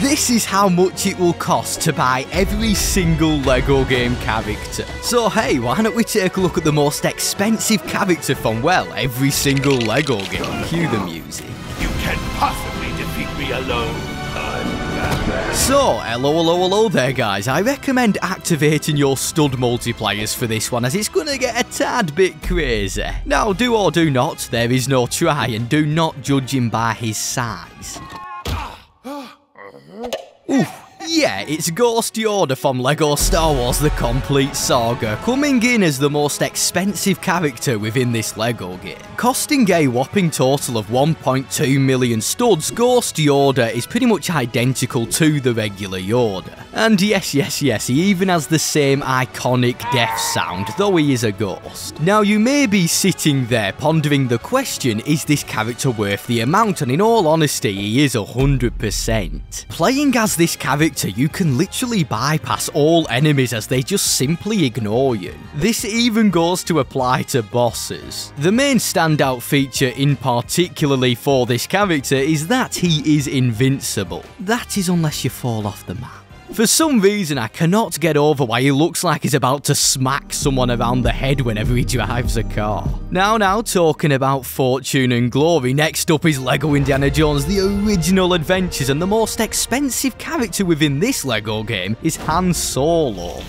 This is how much it will cost to buy every single LEGO game character. So hey, why don't we take a look at the most expensive character from, well, every single LEGO game. Cue the music. You can't possibly defeat me alone. So, hello, hello, hello there guys. I recommend activating your stud multipliers for this one as it's gonna get a tad bit crazy. Now, do or do not, there is no try and do not judge him by his size. Ooh, yeah, it's Ghost Yoda from LEGO Star Wars The Complete Saga, coming in as the most expensive character within this LEGO game. Costing a whopping total of 1.2 million studs, Ghost Yoda is pretty much identical to the regular Yoda. And yes, yes, yes, he even has the same iconic death sound, though he is a ghost. Now, you may be sitting there pondering the question, is this character worth the amount? And in all honesty, he is 100%. Playing as this character, you can literally bypass all enemies as they just simply ignore you. This even goes to apply to bosses. The main standout feature in particularly for this character is that he is invincible. That is unless you fall off the map. For some reason, I cannot get over why he looks like he's about to smack someone around the head whenever he drives a car. Now, now, talking about fortune and glory, next up is LEGO Indiana Jones The Original Adventures, and the most expensive character within this LEGO game is Han Solo.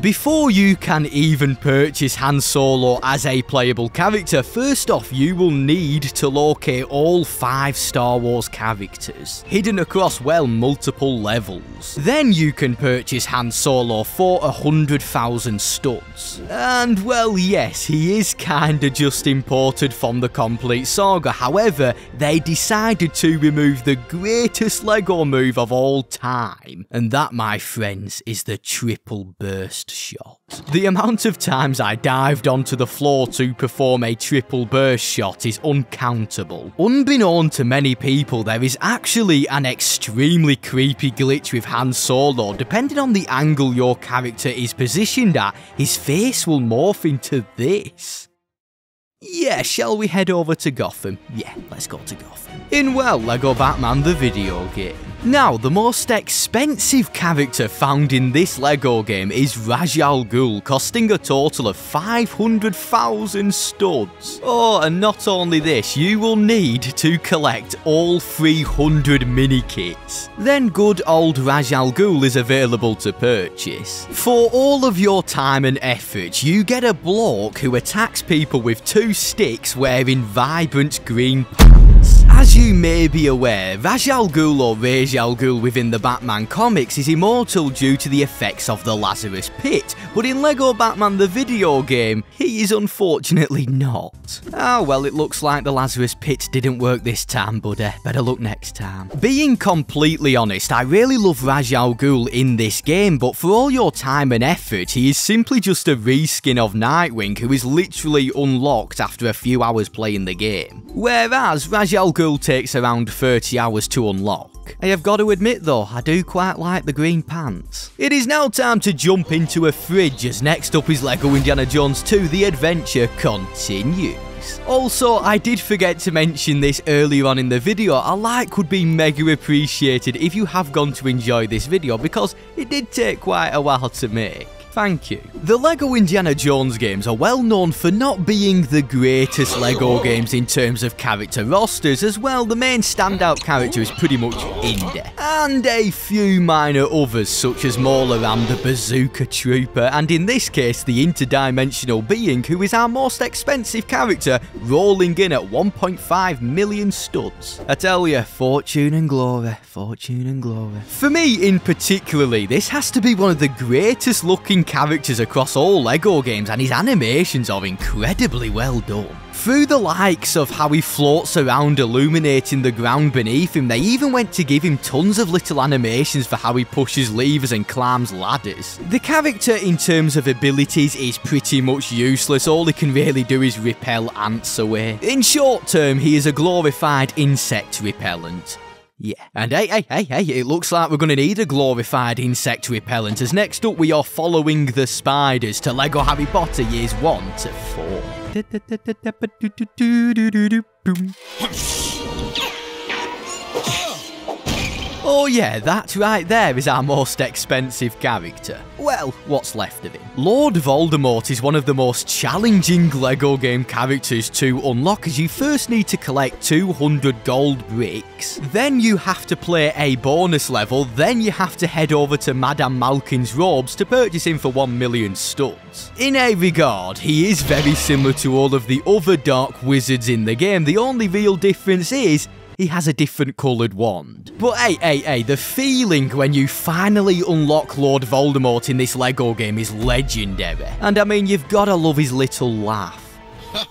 Before you can even purchase Han Solo as a playable character, first off you will need to locate all 5 Star Wars characters, hidden across well multiple levels. Then you can purchase Han Solo for 100,000 studs. And well yes, he is kinda just imported from the complete saga, however they decided to remove the greatest LEGO move of all time, and that my friends is the triple burst shot. The amount of times I dived onto the floor to perform a triple burst shot is uncountable. Unbeknown to many people, there is actually an extremely creepy glitch with Han Solo. Depending on the angle your character is positioned at, his face will morph into this. Yeah, shall we head over to Gotham? Yeah, let's go to Gotham. In, well, Lego Batman the video game. Now, the most expensive character found in this LEGO game is Ra's al Ghul, costing a total of 500,000 studs. Oh, and not only this, you will need to collect all 300 mini kits. Then good old Ra's al Ghul is available to purchase. For all of your time and effort, you get a bloke who attacks people with two sticks wearing vibrant green. As you may be aware, Ra's al Ghul or Ra's al Ghul within the Batman comics is immortal due to the effects of the Lazarus Pit, but in LEGO Batman the video game, he is unfortunately not. Ah well, it looks like the Lazarus Pit didn't work this time, buddy. Better look next time. Being completely honest, I really love Ra's al Ghul in this game, but for all your time and effort, he is simply just a reskin of Nightwing who is literally unlocked after a few hours playing the game. Whereas Ra's al Ghul takes around 30 hours to unlock. I have got to admit though, I do quite like the green pants. It is now time to jump into a fridge as next up is LEGO Indiana Jones 2 The Adventure continues. Also, I did forget to mention this earlier on in the video, a like would be mega appreciated if you have gone to enjoy this video because it did take quite a while to make. Thank you. The LEGO Indiana Jones games are well known for not being the greatest LEGO games in terms of character rosters, as well the main standout character is pretty much Indy. And a few minor others such as Mola Ram the Bazooka Trooper, and in this case the interdimensional being who is our most expensive character, rolling in at 1.5 million studs. I tell you, fortune and glory, fortune and glory. For me in particularly, this has to be one of the greatest looking characters across all LEGO games and his animations are incredibly well done. Through the likes of how he floats around illuminating the ground beneath him, they even went to give him tons of little animations for how he pushes levers and climbs ladders. The character in terms of abilities is pretty much useless, all he can really do is repel ants away. In short term, he is a glorified insect repellent. Yeah. And hey, hey, hey, hey, it looks like we're going to need a glorified insect repellent as next up we are following the spiders to LEGO Harry Potter years 1 to 4. Oh yeah, that right there is our most expensive character. Well, what's left of him. Lord Voldemort is one of the most challenging LEGO game characters to unlock as you first need to collect 200 gold bricks, then you have to play a bonus level, then you have to head over to Madame Malkin's robes to purchase him for 1 million studs. In a regard, he is very similar to all of the other dark wizards in the game, the only real difference is he has a different coloured wand. But hey, hey, hey, the feeling when you finally unlock Lord Voldemort in this LEGO game is legendary. And I mean, you've gotta love his little laugh.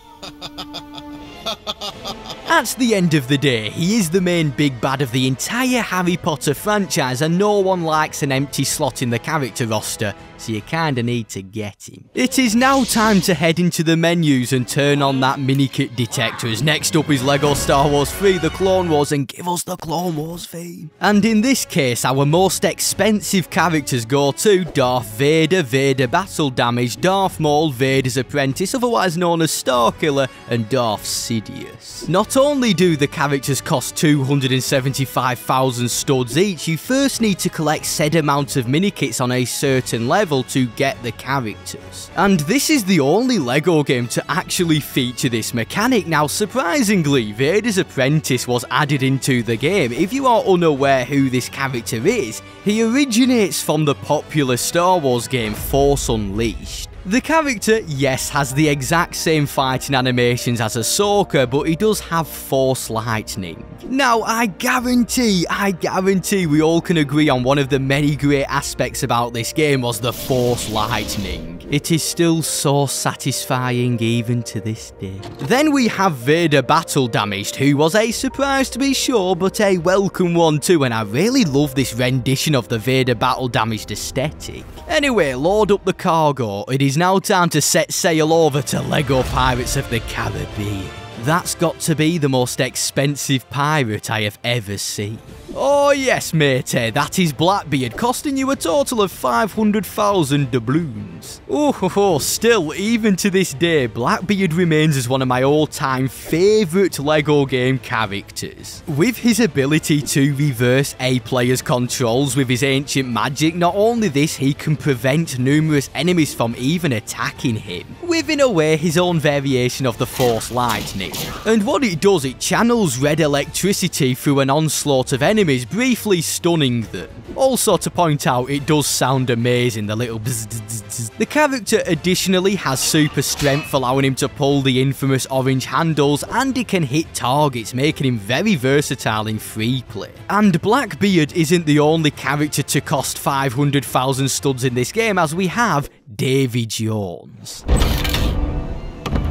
At the end of the day, he is the main big bad of the entire Harry Potter franchise and no one likes an empty slot in the character roster, so you kinda need to get him. It is now time to head into the menus and turn on that mini kit detector as next up is LEGO Star Wars 3 The Clone Wars and give us the Clone Wars theme. And in this case, our most expensive characters go to Darth Vader, Vader Battle Damage, Darth Maul, Vader's Apprentice, otherwise known as Starkiller, and Darth Sidious. Not only do the characters cost 275,000 studs each, you first need to collect said amount of mini kits on a certain level to get the characters. And this is the only LEGO game to actually feature this mechanic. Now, surprisingly, Vader's Apprentice was added into the game. If you are unaware who this character is, he originates from the popular Star Wars game Force Unleashed. The character, yes, has the exact same fighting animations as Ahsoka, but he does have Force Lightning. Now, I guarantee, I guarantee we all can agree on one of the many great aspects about this game was the Force Lightning. It is still so satisfying even to this day. Then we have Vader Battle Damaged, who was a surprise to be sure, but a welcome one too, and I really love this rendition of the Vader Battle Damaged aesthetic. Anyway, load up the cargo, it is now time to set sail over to LEGO Pirates of the Caribbean. That's got to be the most expensive pirate I have ever seen. Oh yes, matey, eh, that is Blackbeard, costing you a total of 500,000 doubloons. Oh, ho, ho, still, even to this day, Blackbeard remains as one of my all-time favourite LEGO game characters. With his ability to reverse a player's controls with his ancient magic, not only this, he can prevent numerous enemies from even attacking him, with in a way his own variation of the Force Lightning. And what it does, it channels red electricity through an onslaught of enemies briefly stunning them. Also to point out, it does sound amazing, the little bzz. The character additionally has super strength, allowing him to pull the infamous orange handles, and he can hit targets, making him very versatile in free play. And Blackbeard isn't the only character to cost 500,000 studs in this game, as we have Davy Jones.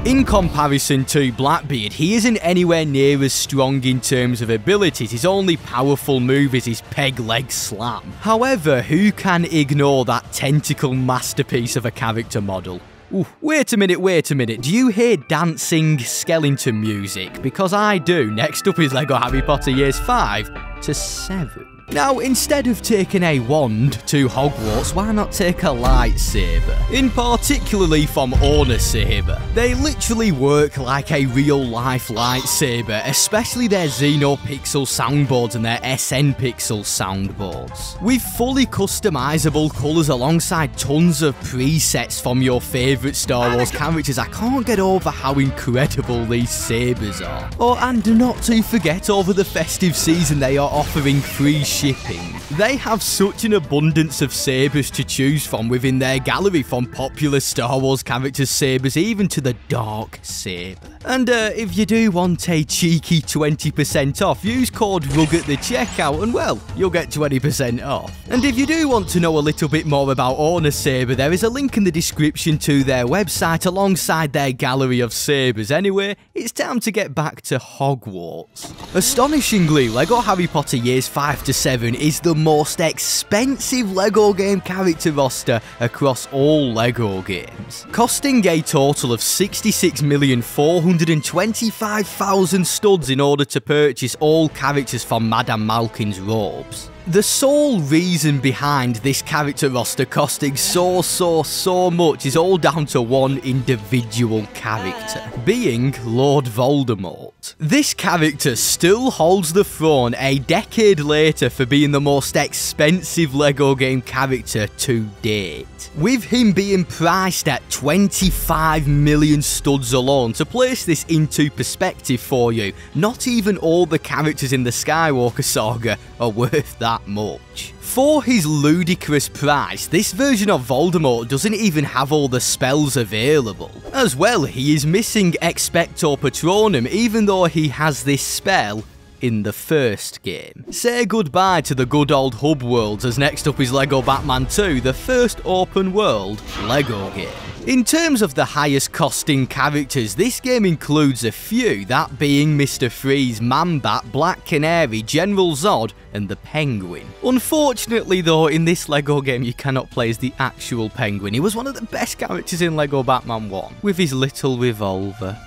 In comparison to Blackbeard, he isn't anywhere near as strong in terms of abilities, his only powerful move is his peg leg slam. However, who can ignore that tentacle masterpiece of a character model? Ooh, wait a minute, wait a minute. Do you hear dancing skeleton music? Because I do. Next up is LEGO Harry Potter Years 5 to 7. Now, instead of taking a wand to Hogwarts, why not take a lightsaber? In particularly from OwnASaber. They literally work like a real-life lightsaber, especially their Xenopixel soundboards and their SN Pixel soundboards. With fully customizable colours alongside tons of presets from your favourite Star Wars characters, I can't get over how incredible these sabers are. Oh, and not to forget over the festive season they are offering free shipping. They have such an abundance of sabers to choose from within their gallery from popular Star Wars characters' sabers even to the Dark Saber. And uh, if you do want a cheeky 20% off, use code RUG at the checkout and well, you'll get 20% off. And if you do want to know a little bit more about OwnASaber, there is a link in the description to their website alongside their gallery of sabers. Anyway, it's time to get back to Hogwarts. Astonishingly, LEGO Harry Potter Years 5 to 7 is the most expensive LEGO game character roster across all LEGO games, costing a total of 66,425,000 studs in order to purchase all characters from Madame Malkin's robes. The sole reason behind this character roster costing so, so, so much is all down to one individual character, uh. being Lord Voldemort. This character still holds the throne a decade later for being the most expensive LEGO game character to date. With him being priced at 25 million studs alone, to place this into perspective for you, not even all the characters in the Skywalker saga are worth that much. For his ludicrous price, this version of Voldemort doesn't even have all the spells available. As well, he is missing Expecto Patronum even though he has this spell in the first game. Say goodbye to the good old hub worlds as next up is LEGO Batman 2, the first open world LEGO game. In terms of the highest costing characters, this game includes a few, that being Mr. Freeze, Man-Bat, Black Canary, General Zod, and the Penguin. Unfortunately though, in this LEGO game you cannot play as the actual Penguin. He was one of the best characters in LEGO Batman 1, with his little revolver.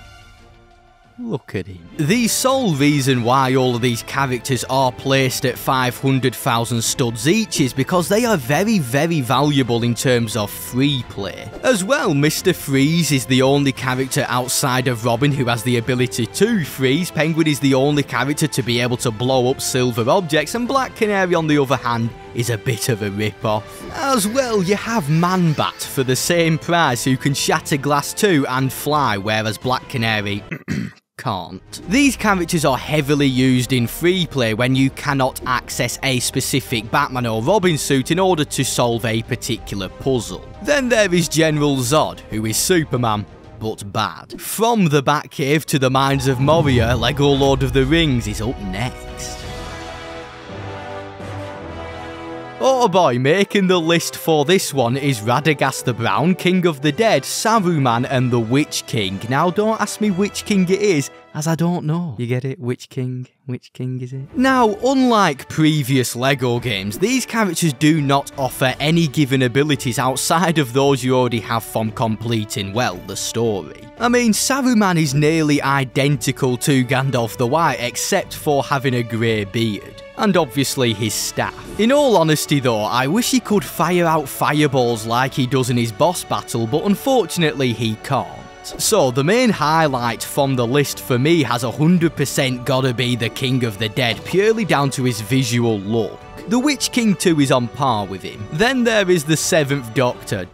Look at him. The sole reason why all of these characters are placed at 500,000 studs each is because they are very, very valuable in terms of free play. As well, Mr. Freeze is the only character outside of Robin who has the ability to freeze, Penguin is the only character to be able to blow up silver objects, and Black Canary on the other hand is a bit of a rip-off. As well, you have Man-Bat for the same price who can shatter glass too and fly, whereas Black Canary can't. These characters are heavily used in free play when you cannot access a specific Batman or Robin suit in order to solve a particular puzzle. Then there is General Zod, who is Superman, but bad. From the Batcave to the Mines of Moria, Lego Lord of the Rings is up next. Oh boy, making the list for this one is Radagast the Brown, King of the Dead, Saruman and the Witch King. Now don't ask me which king it is, as I don't know. You get it? Which king? Which king is it? Now, unlike previous LEGO games, these characters do not offer any given abilities outside of those you already have from completing, well, the story. I mean, Saruman is nearly identical to Gandalf the White, except for having a grey beard and obviously his staff. In all honesty though, I wish he could fire out fireballs like he does in his boss battle, but unfortunately he can't. So the main highlight from the list for me has 100% gotta be the King of the Dead, purely down to his visual look. The Witch King 2 is on par with him. Then there is the Seventh Doctor,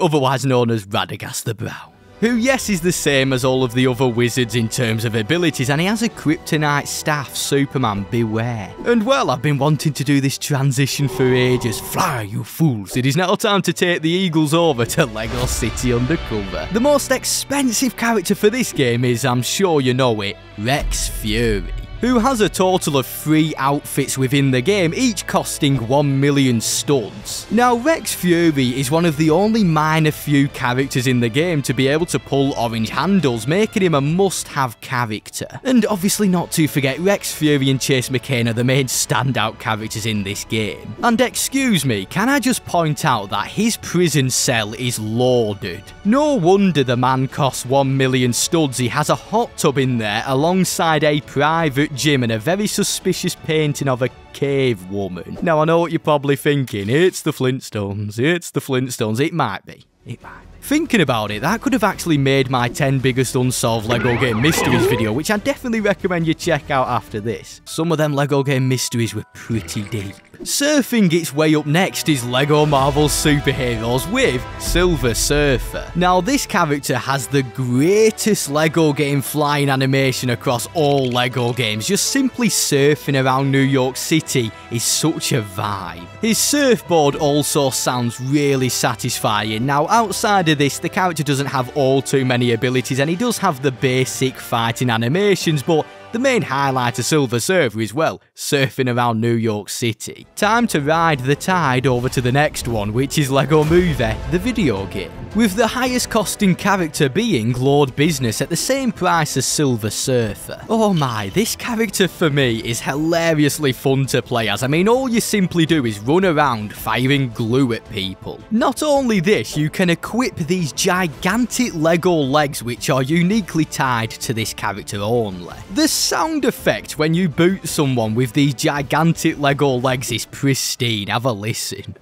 otherwise known as Radagast the Brown who yes is the same as all of the other wizards in terms of abilities and he has a kryptonite staff, Superman beware. And well, I've been wanting to do this transition for ages. Fly, you fools. It is now time to take the Eagles over to Lego City Undercover. The most expensive character for this game is, I'm sure you know it, Rex Fury who has a total of three outfits within the game, each costing 1 million studs. Now, Rex Fury is one of the only minor few characters in the game to be able to pull orange handles, making him a must-have character. And obviously not to forget, Rex Fury and Chase McCain are the main standout characters in this game. And excuse me, can I just point out that his prison cell is loaded? No wonder the man costs 1 million studs, he has a hot tub in there alongside a private gym and a very suspicious painting of a cave woman. Now, I know what you're probably thinking. It's the Flintstones. It's the Flintstones. It might be. It might be. Thinking about it, that could have actually made my 10 biggest unsolved LEGO game mysteries video, which I definitely recommend you check out after this. Some of them LEGO game mysteries were pretty deep. Surfing its way up next is LEGO Marvel Superheroes with Silver Surfer. Now this character has the greatest LEGO game flying animation across all LEGO games, just simply surfing around New York City is such a vibe. His surfboard also sounds really satisfying. Now outside of this, the character doesn't have all too many abilities and he does have the basic fighting animations, but the main highlight of Silver Surfer is, well, surfing around New York City. Time to ride the tide over to the next one, which is LEGO Movie, the video game. With the highest costing character being Lord Business at the same price as Silver Surfer. Oh my, this character for me is hilariously fun to play as. I mean, all you simply do is run around firing glue at people. Not only this, you can equip these gigantic LEGO legs which are uniquely tied to this character only. The sound effect when you boot someone with these gigantic Lego legs is pristine. Have a listen.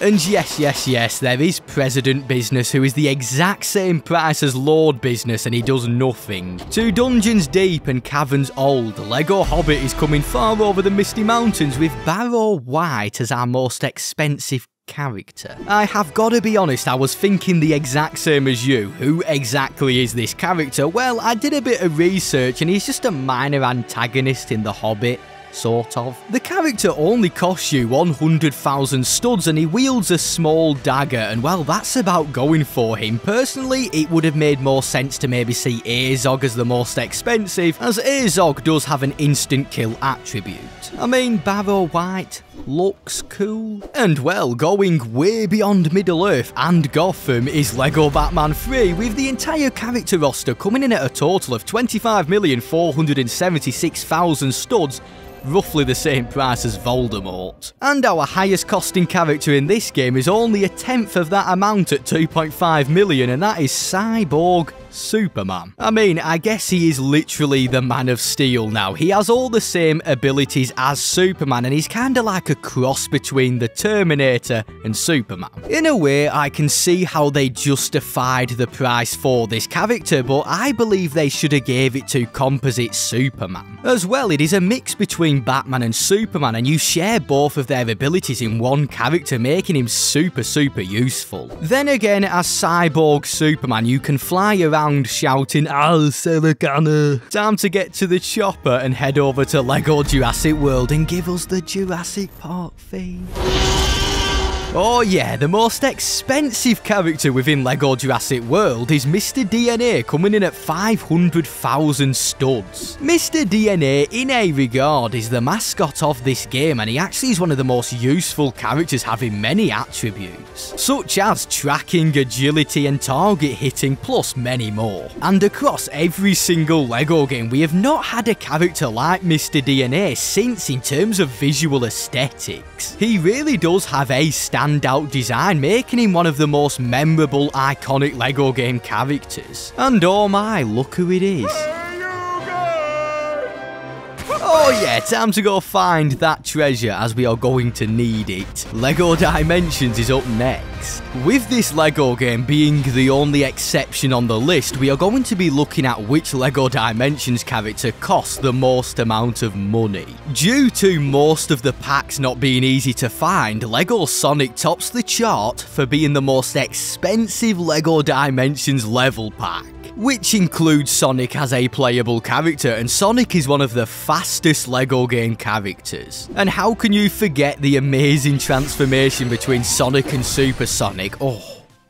And yes, yes, yes, there is President Business who is the exact same price as Lord Business and he does nothing. To Dungeons Deep and Caverns Old, LEGO Hobbit is coming far over the Misty Mountains with Barrow-wight as our most expensive character. I have got to be honest, I was thinking the exact same as you. Who exactly is this character? Well, I did a bit of research and he's just a minor antagonist in The Hobbit sort of. The character only costs you 100,000 studs and he wields a small dagger and well that's about going for him. Personally it would have made more sense to maybe see Azog as the most expensive as Azog does have an instant kill attribute. I mean Barrow-wight looks cool. And well, going way beyond Middle-earth and Gotham is LEGO Batman 3 with the entire character roster coming in at a total of 25,476,000 studs roughly the same price as Voldemort. And our highest costing character in this game is only a tenth of that amount at 2.5 million and that is Cyborg Superman. I mean, I guess he is literally the Man of Steel now. He has all the same abilities as Superman and he's kinda like a cross between the Terminator and Superman. In a way, I can see how they justified the price for this character, but I believe they should have gave it to Composite Superman. As well, it is a mix between Batman and Superman and you share both of their abilities in one character, making him super, super useful. Then again, as Cyborg Superman, you can fly around shouting, Al Silicana. Time to get to the chopper and head over to LEGO Jurassic World and give us the Jurassic Park theme. Oh yeah, the most expensive character within LEGO Jurassic World is Mr. DNA coming in at 500,000 studs. Mr. DNA, in a regard, is the mascot of this game and he actually is one of the most useful characters having many attributes, such as tracking, agility and target hitting plus many more. And across every single LEGO game we have not had a character like Mr. DNA since in terms of visual aesthetics. He really does have a standout design, making him one of the most memorable, iconic LEGO game characters. And oh my, look who it is. Oh yeah, time to go find that treasure as we are going to need it. LEGO Dimensions is up next. With this LEGO game being the only exception on the list, we are going to be looking at which LEGO Dimensions character costs the most amount of money. Due to most of the packs not being easy to find, LEGO Sonic tops the chart for being the most expensive LEGO Dimensions level pack which includes Sonic as a playable character, and Sonic is one of the fastest LEGO game characters. And how can you forget the amazing transformation between Sonic and Super Sonic? Oh,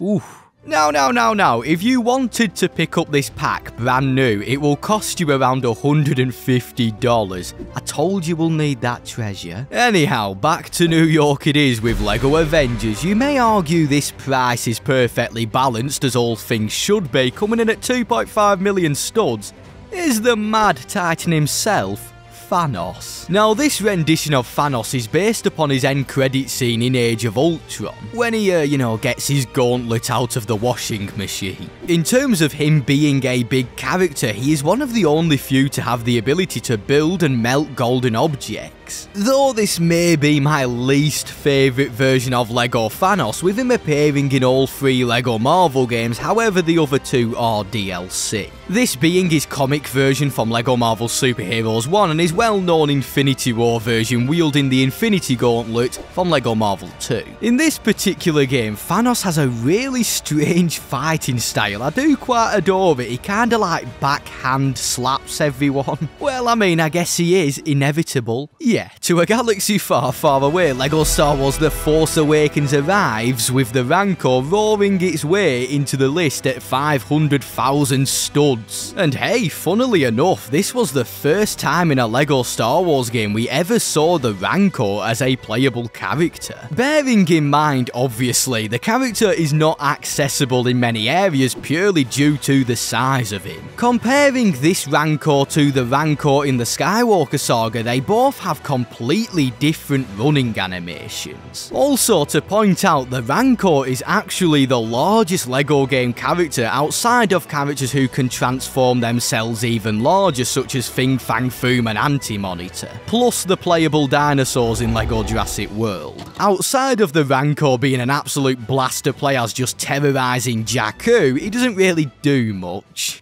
oof. Now, now, now, now, if you wanted to pick up this pack brand new, it will cost you around $150. I told you we'll need that treasure. Anyhow, back to New York it is with LEGO Avengers. You may argue this price is perfectly balanced as all things should be, coming in at 2.5 million studs. Is the Mad Titan himself Thanos. Now, this rendition of Thanos is based upon his end credit scene in Age of Ultron, when he, uh, you know, gets his gauntlet out of the washing machine. In terms of him being a big character, he is one of the only few to have the ability to build and melt golden objects. Though this may be my least favourite version of LEGO Thanos, with him appearing in all three LEGO Marvel games, however the other two are DLC. This being his comic version from LEGO Marvel Superheroes 1 and his well-known Infinity War version wielding the Infinity Gauntlet from LEGO Marvel 2. In this particular game, Thanos has a really strange fighting style. I do quite adore it. He kinda like backhand slaps everyone. Well, I mean, I guess he is inevitable. Yeah, to a galaxy far, far away, LEGO Star Wars The Force Awakens arrives with the Rancor roaring its way into the list at 500,000 studs. And hey, funnily enough, this was the first time in a LEGO Star Wars game we ever saw the Rancor as a playable character. Bearing in mind, obviously, the character is not accessible in many areas purely due to the size of him. Comparing this Rancor to the Rancor in the Skywalker saga, they both have completely different running animations. Also, to point out, the Rancor is actually the largest LEGO game character outside of characters who can transform themselves even larger, such as Fin Fang Foom and Anti-Monitor, plus the playable dinosaurs in LEGO Jurassic World. Outside of the Rancor being an absolute blast to play as just terrorising Jakku, he doesn't really do much.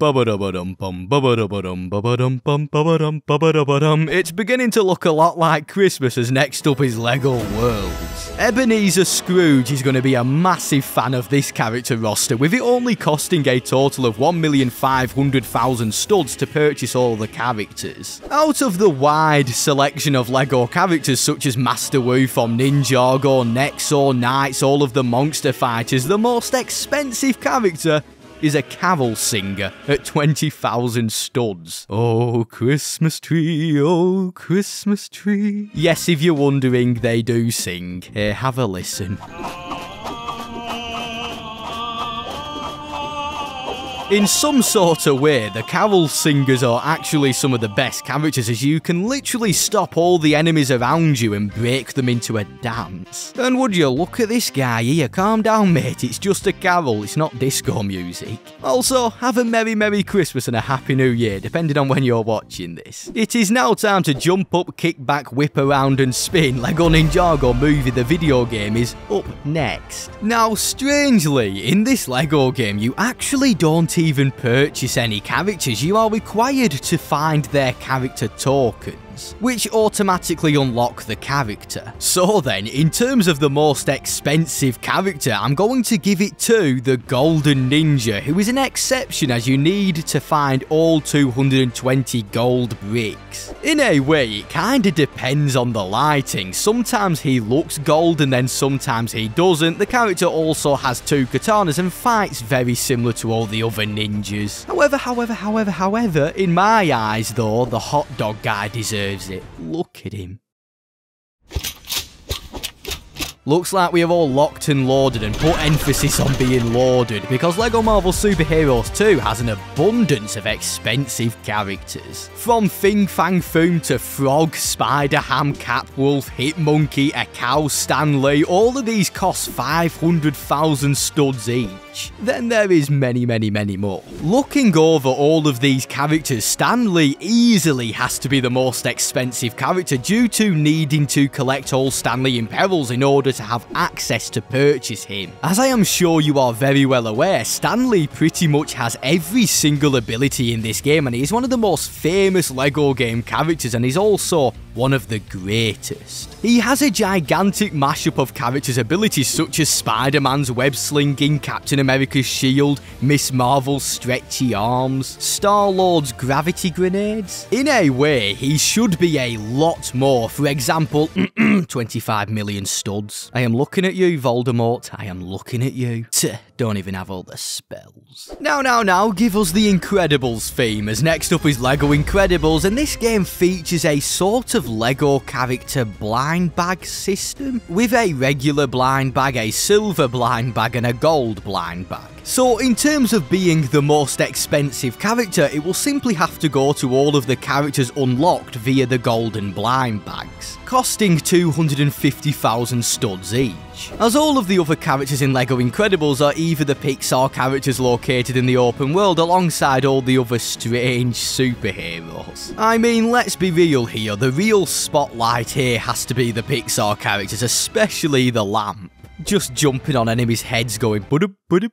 It's beginning to look a lot like Christmas as next up is LEGO Worlds. Ebenezer Scrooge is going to be a massive fan of this character roster, with it only costing a total of 1,500,000 studs to purchase all the characters. Out of the wide selection of LEGO characters such as Master Wu from Ninjago, Nexo, Knights, all of the monster fighters, the most expensive character is a carol singer at 20,000 studs. Oh, Christmas tree, oh, Christmas tree. Yes, if you're wondering, they do sing. Here, have a listen. In some sort of way, the carol singers are actually some of the best characters as you can literally stop all the enemies around you and break them into a dance. And would you look at this guy here, calm down mate, it's just a carol, it's not disco music. Also, have a merry merry Christmas and a happy new year, depending on when you're watching this. It is now time to jump up, kick back, whip around and spin. Lego Ninjago movie the video game is up next. Now, strangely, in this Lego game you actually don't even purchase any characters, you are required to find their character which automatically unlock the character. So then, in terms of the most expensive character, I'm going to give it to the Golden Ninja, who is an exception as you need to find all 220 gold bricks. In a way, it kinda depends on the lighting. Sometimes he looks gold and then sometimes he doesn't. The character also has two katanas and fights very similar to all the other ninjas. However, however, however, however, in my eyes though, the hot dog guy deserves it. Look at him. Looks like we have all locked and loaded and put emphasis on being loaded because LEGO Marvel Super Heroes 2 has an abundance of expensive characters. From Fin Fang Foom to Frog, Spider Ham, Capwolf, Hitmonkey, a cow Stan Lee, all of these cost 500,000 studs each. Then there is many many many more. Looking over all of these characters, Stan Lee easily has to be the most expensive character due to needing to collect all Stan Lee in Perils in order to have access to purchase him. As I am sure you are very well aware, Stan Lee pretty much has every single ability in this game and he is one of the most famous LEGO game characters and he's also one of the greatest. He has a gigantic mashup of characters' abilities such as Spider-Man's web slinging, Captain America's shield, Miss Marvel's stretchy arms, Star-Lord's gravity grenades. In a way, he should be a lot more. For example, 25 million studs. I am looking at you, Voldemort. I am looking at you. Don't even have all the spells. Now, now, now, give us the Incredibles theme, as next up is LEGO Incredibles, and this game features a sort of LEGO character blind bag system, with a regular blind bag, a silver blind bag, and a gold blind bag. So in terms of being the most expensive character, it will simply have to go to all of the characters unlocked via the golden blind bags, costing 250,000 studs each. As all of the other characters in LEGO Incredibles are either the Pixar characters located in the open world alongside all the other strange superheroes. I mean, let's be real here, the real spotlight here has to be the Pixar characters, especially the lamp. Just jumping on enemies' heads going, budup, budup,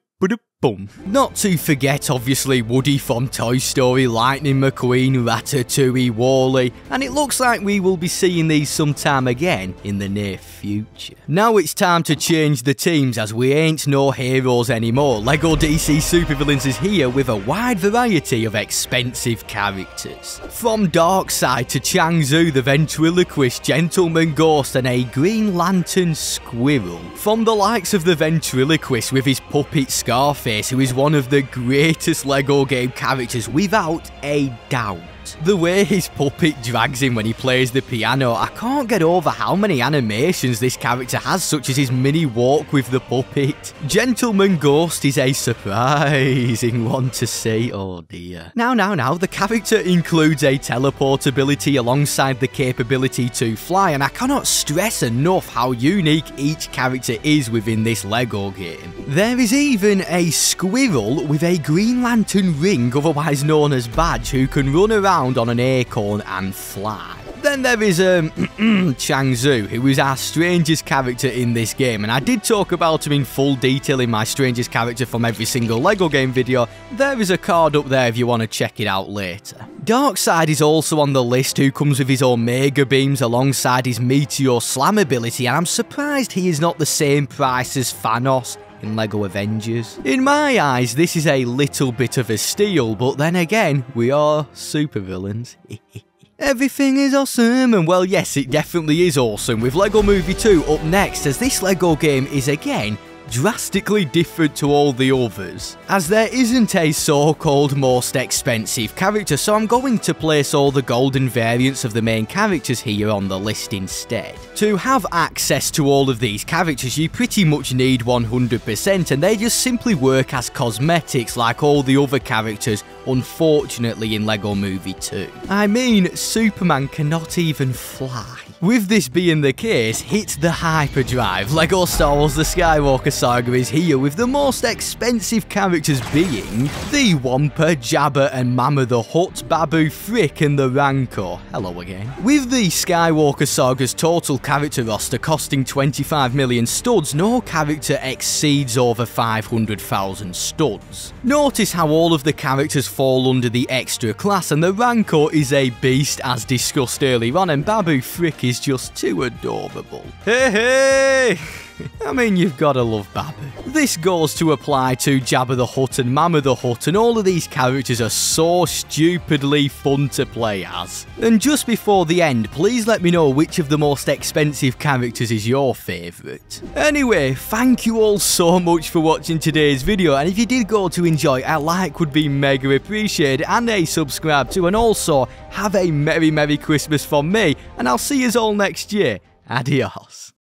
boom. Not to forget, obviously, Woody from Toy Story, Lightning McQueen, Ratatouille, WALL-E, and it looks like we will be seeing these sometime again in the near future. Now it's time to change the teams as we ain't no heroes anymore. LEGO DC Supervillains is here with a wide variety of expensive characters. From Darkseid to Chang Tzu, the ventriloquist, Gentleman Ghost, and a Green Lantern Squirrel. From the likes of the ventriloquist with his puppet Scarface, who is one of the greatest LEGO game characters without a doubt. The way his puppet drags him when he plays the piano, I can't get over how many animations this character has, such as his mini walk with the puppet. Gentleman Ghost is a surprising one to see, oh dear. Now, now, now, the character includes a teleportability alongside the capability to fly, and I cannot stress enough how unique each character is within this LEGO game. There is even a squirrel with a Green Lantern ring, otherwise known as B'dg, who can run around on an acorn and fly. Then there is um, Chang Tzu, who is our strangest character in this game, and I did talk about him in full detail in my strangest character from every single LEGO game video. There is a card up there if you want to check it out later. Darkseid is also on the list, who comes with his Omega Beams alongside his Meteor Slam ability, and I'm surprised he is not the same price as Thanos in LEGO Avengers. In my eyes, this is a little bit of a steal, but then again, we are supervillains. Everything is awesome, and well, yes, it definitely is awesome, with LEGO Movie 2 up next, as this LEGO game is again drastically different to all the others, as there isn't a so-called most expensive character, so I'm going to place all the golden variants of the main characters here on the list instead. To have access to all of these characters, you pretty much need 100%, and they just simply work as cosmetics like all the other characters, unfortunately in LEGO Movie 2. I mean, Superman cannot even fly. With this being the case, hit the hyperdrive. LEGO Star Wars The Skywalker Saga is here with the most expensive characters being the Wampa, Jabba and Mama the Hutt, Babu, Frik and the Rancor. Hello again. With the Skywalker Saga's total character roster costing 25 million studs, no character exceeds over 500,000 studs. Notice how all of the characters fall under the extra class and the Rancor is a beast as discussed earlier on and Babu Frik is just too adorable. Hey hey! I mean, you've gotta love Babu. This goes to apply to Jabba the Hutt and Mama the Hutt, and all of these characters are so stupidly fun to play as. And just before the end, please let me know which of the most expensive characters is your favourite. Anyway, thank you all so much for watching today's video, and if you did go to enjoy, a like would be mega appreciated, and a subscribe too, and also have a Merry Merry Christmas from me, and I'll see you all next year. Adios.